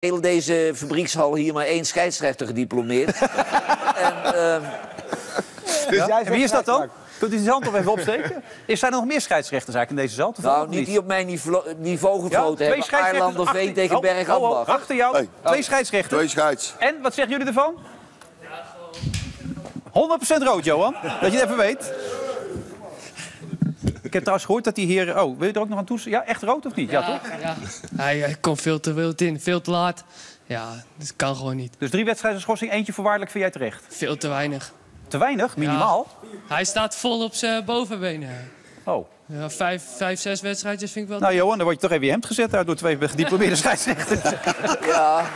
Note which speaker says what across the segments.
Speaker 1: heel deze fabriekshal hier maar één scheidsrechter gediplomeerd. en, ehm,
Speaker 2: Ja? En wie is dat dan? Kunt u zijn hand nog even opsteken? Is zijn er nog meer scheidsrechters eigenlijk in deze zaal? Toevallig
Speaker 1: nou,
Speaker 2: of
Speaker 1: niet die op mijn niveau, niveau
Speaker 2: Ja,
Speaker 1: gefloten
Speaker 2: twee
Speaker 1: hebben.
Speaker 2: scheidsrechters
Speaker 1: Aarlanderveen
Speaker 2: achter-
Speaker 1: tegen
Speaker 2: oh,
Speaker 1: Berg
Speaker 2: oh, oh,
Speaker 1: Ambach.
Speaker 2: Achter jou,
Speaker 3: Hey.
Speaker 2: twee scheidsrechters.
Speaker 3: Twee scheids.
Speaker 2: En, wat zeggen jullie ervan? 100% rood, Johan. Dat je het even weet. Ik heb trouwens gehoord dat die heer... Oh, wil je er ook nog aan toe? Ja, echt rood of niet? Ja, toch?
Speaker 4: Ja, hij, hij komt veel te wild in, veel te laat. Ja, dat kan gewoon niet.
Speaker 2: Dus drie wedstrijden schorsing, eentje voorwaardelijk vind jij terecht.
Speaker 4: Veel te weinig.
Speaker 2: Te weinig, minimaal.
Speaker 4: Hij staat vol op zijn bovenbenen.
Speaker 2: Oh.
Speaker 4: Ja, vijf, vijf, zes wedstrijdjes vind ik wel...
Speaker 2: Nou, Johan, dan word je toch even je hemd gezet daar door twee gediplomeerde scheidsrechters.
Speaker 1: Ja.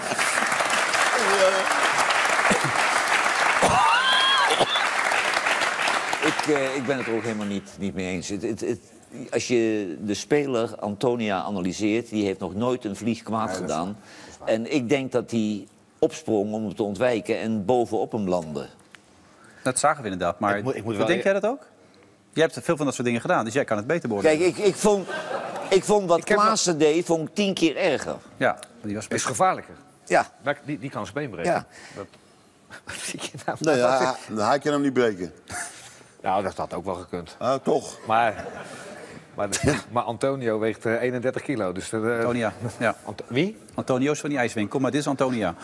Speaker 1: ik, eh, ik ben het er ook helemaal niet, niet mee eens. Het, het, het- als je de speler Antonia analyseert, die heeft nog nooit een vlieg kwaad gedaan. En ik denk dat hij opsprong om hem te ontwijken en bovenop hem landde.
Speaker 2: Dat zagen we inderdaad. Maar
Speaker 5: Ik moet- ik moet
Speaker 2: wat
Speaker 5: wel-
Speaker 2: denk jij dat ook? Jij hebt veel van dat soort dingen gedaan, dus jij kan het beter beoordelen.
Speaker 1: Kijk, ik, ik, vond, ik vond wat
Speaker 5: heb
Speaker 1: Klaassen deed, vond ik tien keer erger.
Speaker 2: Ja, die was
Speaker 5: is gevaarlijker.
Speaker 1: Ja,
Speaker 5: Die, die kan zijn been breken.
Speaker 1: ja.
Speaker 5: Dat... Wat zie je nou?
Speaker 3: Hij kan hem niet breken.
Speaker 5: Nou, dat had ook wel gekund.
Speaker 3: Ah, toch.
Speaker 5: Maar, maar, maar Antonio weegt eh, 31 kilo. Dus eh,
Speaker 2: Antonia. Ja.
Speaker 5: Ant- Wie?
Speaker 2: Antonio's van die ijswinkel, maar dit is Antonia.